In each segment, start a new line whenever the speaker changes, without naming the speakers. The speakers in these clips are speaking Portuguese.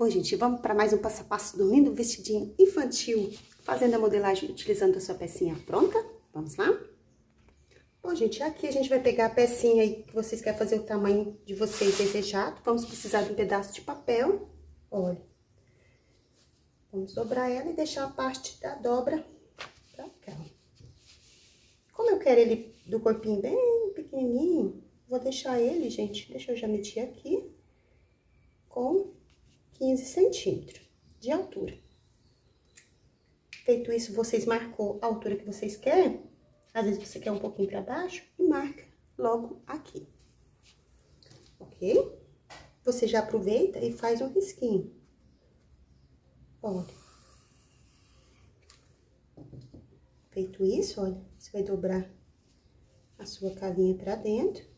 Bom, gente, vamos para mais um passo a passo do lindo vestidinho infantil, fazendo a modelagem utilizando a sua pecinha pronta. Vamos lá? Bom, gente, aqui a gente vai pegar a pecinha aí que vocês querem fazer o tamanho de vocês desejado. Vamos precisar de um pedaço de papel, olha. Vamos dobrar ela e deixar a parte da dobra pra cá. Como eu quero ele do corpinho bem pequenininho, vou deixar ele, gente, deixa eu já medir aqui, com 15 centímetros de altura. Feito isso, vocês marcou a altura que vocês querem, às vezes você quer um pouquinho para baixo, e marca logo aqui. Ok? Você já aproveita e faz um risquinho. Olha. Feito isso, olha, você vai dobrar a sua cavinha para dentro.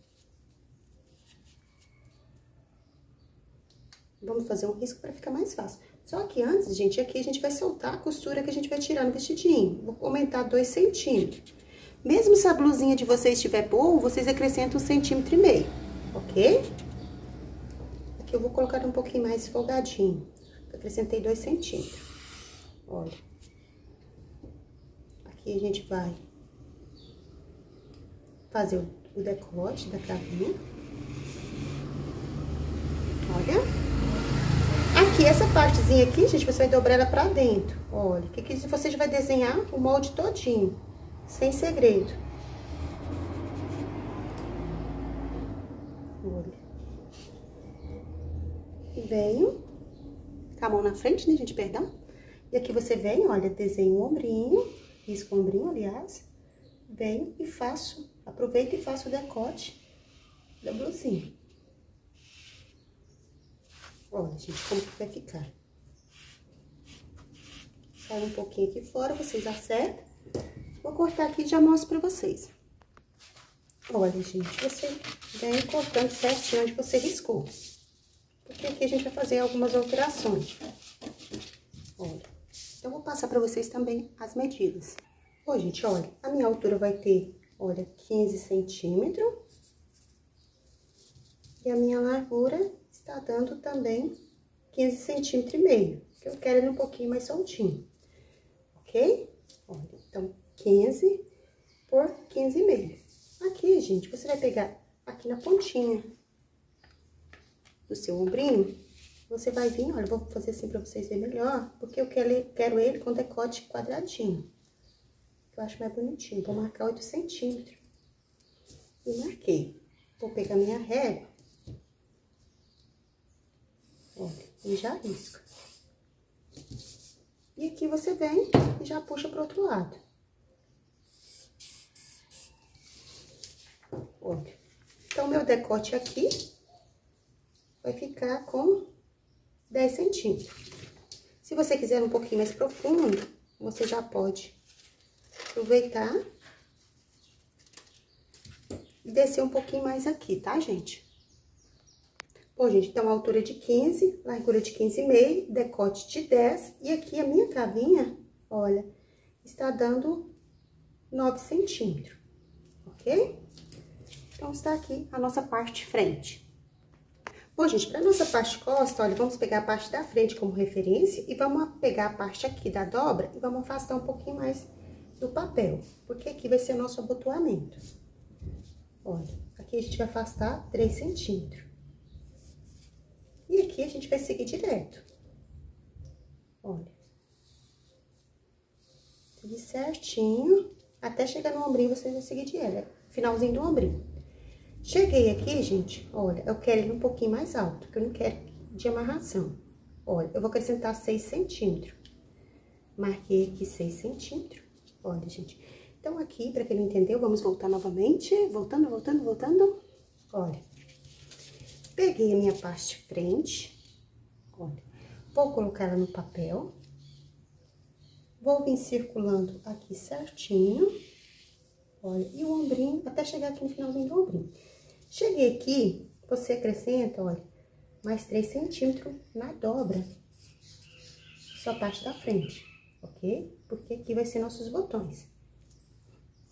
Vamos fazer um risco para ficar mais fácil. Só que antes, gente, aqui a gente vai soltar a costura que a gente vai tirar no vestidinho. Vou aumentar dois centímetros. Mesmo se a blusinha de vocês estiver boa, vocês acrescentam um centímetro e meio, ok? Aqui eu vou colocar um pouquinho mais folgadinho. Acrescentei dois centímetros. Olha. Aqui a gente vai fazer o decote da cavinha. Olha. Aqui, essa partezinha aqui, gente, você vai dobrar ela pra dentro. Olha, que aqui você vai desenhar o molde todinho sem segredo. Olha. Venho com a mão na frente, né, gente? Perdão. E aqui você vem, olha, desenho o ombrinho, risco o ombrinho, aliás. Venho e faço, aproveito e faço o decote da blusinha. Olha, gente, como que vai ficar. Sai um pouquinho aqui fora, vocês acertam. Vou cortar aqui e já mostro pra vocês. Olha, gente, você vem cortando certinho onde você riscou. Porque aqui a gente vai fazer algumas alterações. Olha, então vou passar pra vocês também as medidas. Bom, gente, olha, a minha altura vai ter, olha, 15 centímetros. E a minha largura está dando também 15 centímetros e meio. Que eu quero ele um pouquinho mais soltinho. Ok? Olha, então, 15 por 15,5. Aqui, gente, você vai pegar aqui na pontinha do seu ombrinho, você vai vir, olha, vou fazer assim pra vocês verem melhor, porque eu quero, quero ele com decote quadradinho. Eu acho mais bonitinho. Vou marcar 8 centímetros. E marquei. Vou pegar minha régua. Olha, e já risca. E aqui você vem e já puxa pro outro lado. Olha. Então, meu decote aqui vai ficar com 10 centímetros. Se você quiser um pouquinho mais profundo, você já pode aproveitar e descer um pouquinho mais aqui, tá, gente? Bom, gente, então, altura de 15, largura de 15,5, decote de 10, e aqui a minha cavinha, olha, está dando 9 centímetros, ok? Então, está aqui a nossa parte frente. Bom, gente, para nossa parte costa, olha, vamos pegar a parte da frente como referência e vamos pegar a parte aqui da dobra e vamos afastar um pouquinho mais do papel, porque aqui vai ser nosso abotoamento. Olha, aqui a gente vai afastar 3 centímetros. E aqui a gente vai seguir direto. Olha. Seguir certinho, até chegar no ombrinho, vocês vão seguir direto, finalzinho do ombrinho. Cheguei aqui, gente, olha, eu quero ele um pouquinho mais alto, porque eu não quero de amarração. Olha, eu vou acrescentar 6 centímetros. Marquei aqui 6 centímetros. Olha, gente. Então, aqui, pra quem não entendeu, vamos voltar novamente. Voltando, voltando, voltando. Olha. Peguei a minha parte de frente. Olha. Vou colocar ela no papel. Vou vir circulando aqui certinho. Olha, e o ombrinho, até chegar aqui no finalzinho do ombrinho. Cheguei aqui, você acrescenta, olha, mais 3 centímetros na dobra. Só parte da frente, ok? Porque aqui vai ser nossos botões.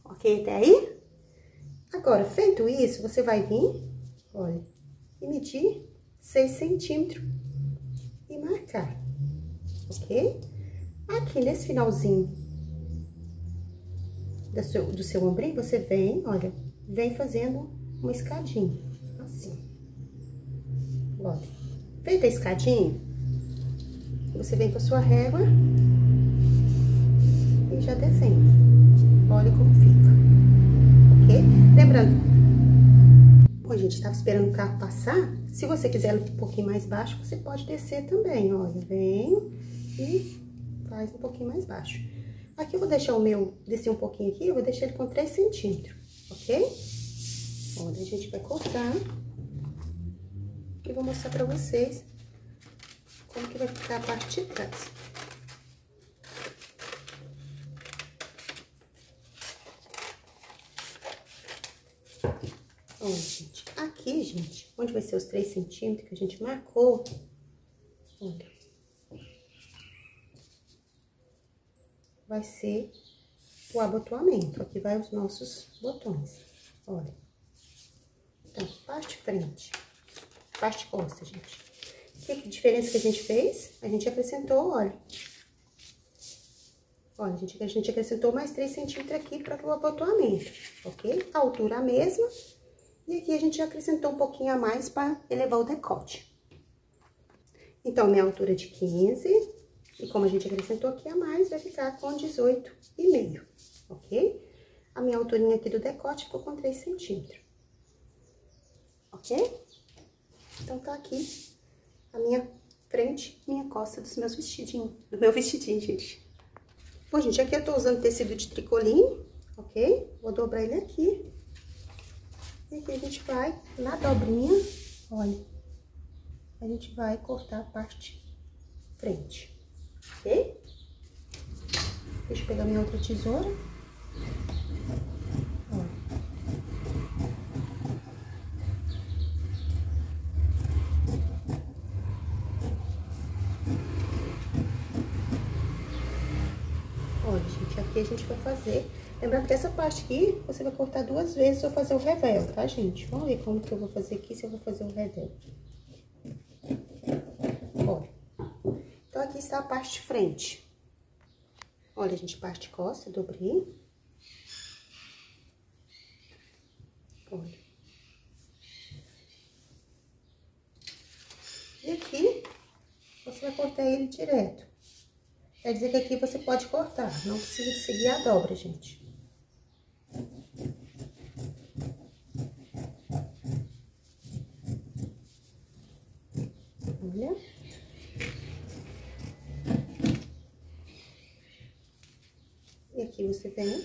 Ok até aí? Agora, feito isso, você vai vir, olha, e medir 6 centímetros e marcar, ok? Aqui nesse finalzinho do seu, do seu ombrinho, você vem, olha, vem fazendo uma escadinha, assim. Olha, feita a escadinha, você vem com a sua régua e já desenha. Olha como fica, ok? Lembrando, gente, estava esperando o carro passar. Se você quiser um pouquinho mais baixo, você pode descer também, olha. Vem e faz um pouquinho mais baixo. Aqui eu vou deixar o meu, descer um pouquinho aqui, eu vou deixar ele com 3 centímetros, ok? Olha, a gente vai cortar. E vou mostrar pra vocês como que vai ficar a parte de trás. Olha, gente, aqui, gente, onde vai ser os 3 centímetros que a gente marcou, olha, vai ser o abotoamento. Aqui vai os nossos botões, olha. Então, parte frente, parte costa, gente. Que diferença que a gente fez? A gente acrescentou, olha. Olha, gente, a gente acrescentou mais 3 centímetros aqui para o abotoamento, ok? A altura a mesma, e aqui a gente acrescentou um pouquinho a mais para elevar o decote. Então, minha altura é de 15, e como a gente acrescentou aqui a mais, vai ficar com 18,5, ok? A minha alturinha aqui do decote ficou com 3 centímetros, ok? Então, tá aqui a minha frente, minha costa dos meus vestidinhos, do meu vestidinho, gente. Bom, gente, aqui eu tô usando tecido de tricoline, ok? Vou dobrar ele aqui. E aqui a gente vai, na dobrinha, olha, a gente vai cortar a parte frente, ok? Deixa eu pegar minha outra tesoura. Olha. Gente, aqui a gente vai fazer Lembrando que essa parte aqui, você vai cortar duas vezes ou fazer o revel, tá, gente? Vamos ver como que eu vou fazer aqui, se eu vou fazer o revel. Olha. Então, aqui está a parte de frente. Olha, gente, parte costa, dobrei. Olha. E aqui, você vai cortar ele direto. Quer dizer que aqui você pode cortar, não precisa seguir a dobra, gente. Olha. E aqui você vem.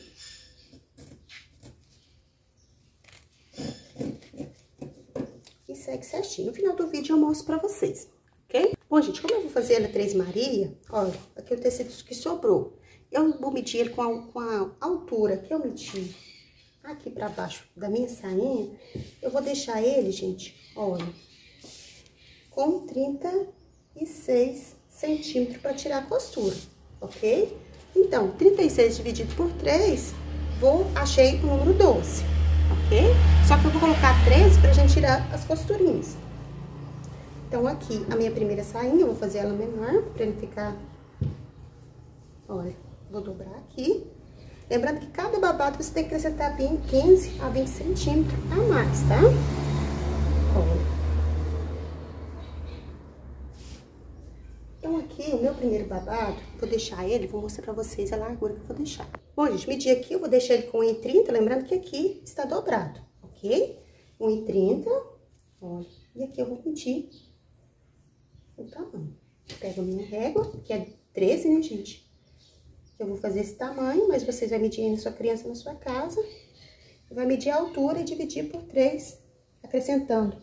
E segue certinho. No final do vídeo eu mostro pra vocês, ok? Bom, gente, como eu vou fazer ela Três Maria, olha, aqui o tecido que sobrou. Eu vou medir ele com a, com a altura que eu medi aqui pra baixo da minha sainha. Eu vou deixar ele, gente, olha, com 36 centímetros para tirar a costura, ok? Então, 36 dividido por 3, vou, achei o número 12, ok? Só que eu vou colocar 13 pra gente tirar as costurinhas. Então, aqui, a minha primeira sainha, eu vou fazer ela menor, pra ele ficar... Olha, vou dobrar aqui. Lembrando que cada babado você tem que acrescentar 15 a 20 centímetros a mais, tá? Olha. Então, aqui, o meu primeiro babado, vou deixar ele, vou mostrar pra vocês a largura que eu vou deixar. Bom, gente, medir aqui, eu vou deixar ele com 1,30, lembrando que aqui está dobrado, ok? 1,30, olha, e aqui eu vou medir o tamanho. Pego a minha régua, que é 13, né, gente? Eu vou fazer esse tamanho, mas vocês vão medir a sua criança na sua casa. Vai medir a altura e dividir por 3, acrescentando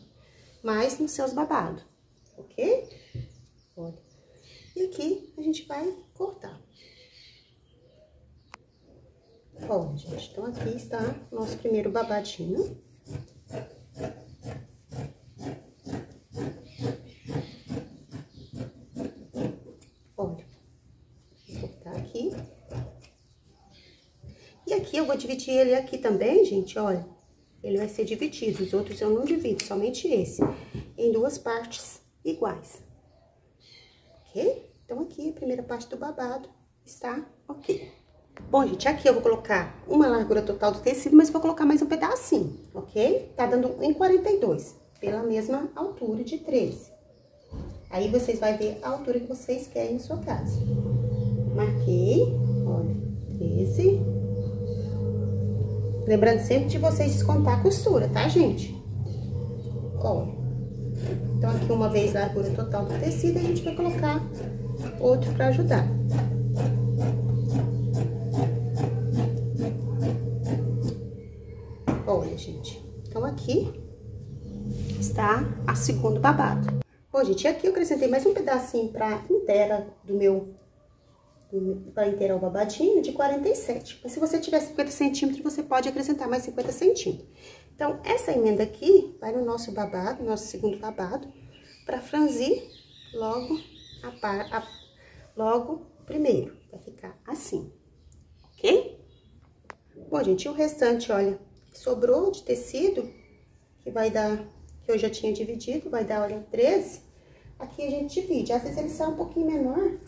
mais nos seus babados, ok? Olha. E aqui a gente vai cortar. Olha, gente, então aqui está o nosso primeiro babadinho. Olha, vou cortar aqui. E aqui eu vou dividir ele aqui também, gente, olha. Ele vai ser dividido, os outros eu não divido, somente esse, em duas partes iguais? Aqui, a primeira parte do babado está ok. Bom, gente, aqui eu vou colocar uma largura total do tecido, mas vou colocar mais um pedacinho, ok? Tá dando em 42, pela mesma altura de 13. Aí, vocês vão ver a altura que vocês querem em sua casa. Marquei, olha, 13. Lembrando sempre de vocês descontar a costura, tá, gente? Olha. Então, aqui uma vez a largura total do tecido, a gente vai colocar outro pra ajudar. Olha, gente. Então, aqui está a segundo babado. Bom, gente, aqui eu acrescentei mais um pedacinho pra inteira do meu... Pra inteirar o babadinho de 47. Mas se você tiver 50 centímetros, você pode acrescentar mais 50 centímetros. Então, essa emenda aqui vai no nosso babado, nosso segundo babado, pra franzir logo a, par, a logo primeiro. Vai ficar assim, ok? Bom, gente, o restante, olha, sobrou de tecido, que vai dar que eu já tinha dividido, vai dar, olha, 13. Aqui a gente divide. Às vezes ele sai um pouquinho menor.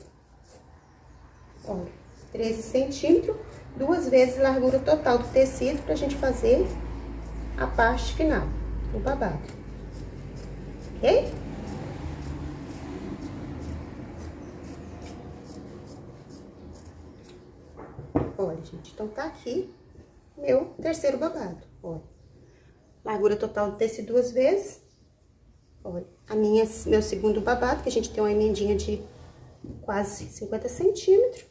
Olha, 13 centímetros, duas vezes largura total do tecido pra gente fazer a parte final, o babado. Ok? Olha, gente, então tá aqui meu terceiro babado, olha largura total do tecido duas vezes. Olha, a minha, meu segundo babado, que a gente tem uma emendinha de quase 50 centímetros.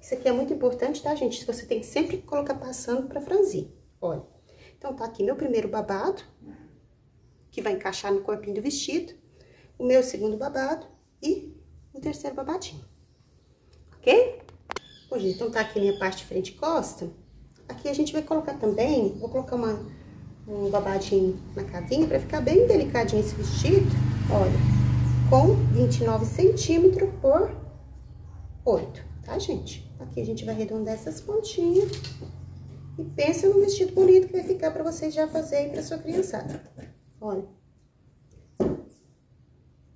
Isso aqui é muito importante, tá, gente? Você tem que sempre colocar passando pra franzir, olha. Então, tá aqui meu primeiro babado, que vai encaixar no corpinho do vestido, o meu segundo babado e o terceiro babadinho, ok? Bom, gente, então tá aqui minha parte frente e costa. Aqui a gente vai colocar também, vou colocar uma, um babadinho na cavinha pra ficar bem delicadinho esse vestido, olha, com 29 centímetros por 8, tá, gente? Aqui a gente vai arredondar essas pontinhas e pensa num vestido bonito que vai ficar pra vocês já fazerem pra sua criançada. Olha.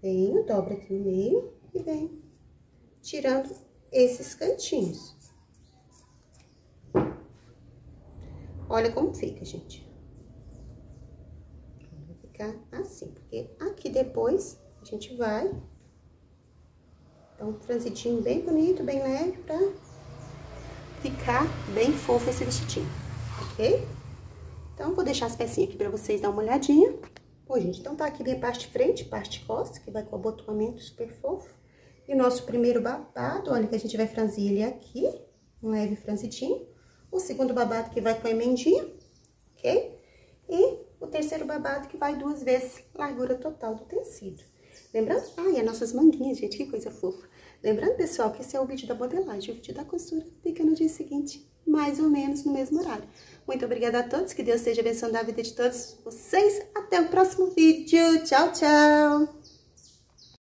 Venho, dobra aqui no meio e vem tirando esses cantinhos. Olha como fica, gente. Vai ficar assim, porque aqui depois a gente vai dar um transitinho bem bonito, bem leve, pra ficar bem fofo esse vestidinho, ok? Então, vou deixar as pecinhas aqui pra vocês dar uma olhadinha. Pô, gente, então tá aqui minha parte frente, parte costa, que vai com abotoamento super fofo. E nosso primeiro babado, olha que a gente vai franzir ele aqui, um leve franzidinho o segundo babado que vai com a emendinha, ok? E o terceiro babado que vai duas vezes largura total do tecido. Lembrando? E as nossas manguinhas, gente, que coisa fofa. Lembrando, pessoal, que esse é o vídeo da modelagem. O vídeo da costura fica no dia seguinte, mais ou menos no mesmo horário. Muito obrigada a todos, que Deus esteja abençoando a vida de todos vocês. Até o próximo vídeo. Tchau, tchau!